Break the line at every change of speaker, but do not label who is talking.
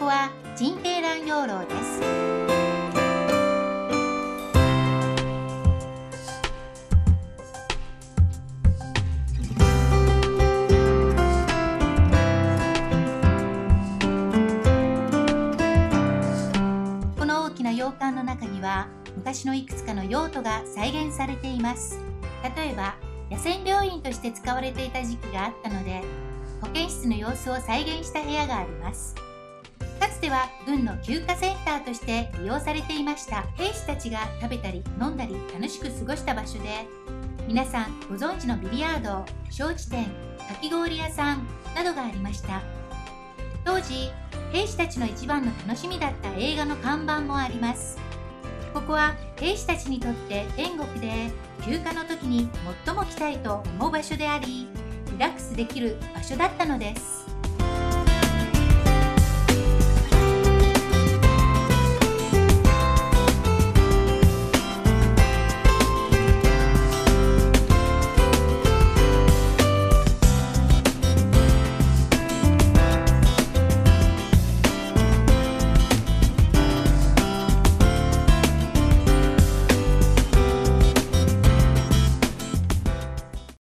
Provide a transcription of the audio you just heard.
ここは仁平乱養老です。この大きな洋館の中には昔のいくつかの用途が再現されています。例えば野戦病院として使われていた時期があったので保健室の様子を再現した部屋があります。かつては軍の休暇センターとして利用されていました兵士たちが食べたり飲んだり楽しく過ごした場所で皆さんご存知のビリヤード招致店かき氷屋さんなどがありました。当時兵士たちの一番の楽しみだった映画の看板もあります。ここは兵士たちにとって天国で休暇の時に最も来たいと思う場所でありリラックスできる場所だったのです。